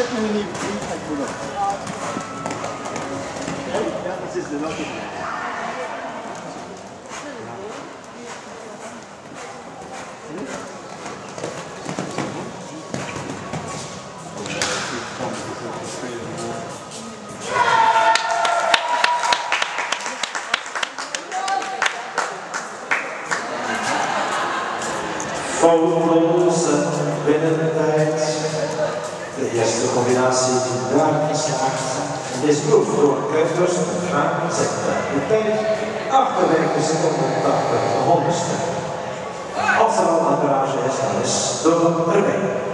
dat is de welke. se combinasse de dar desse meu for efforts, etc. Entende? acho que se comportar com a honesta. Ao final da garagem, esta é do rebento.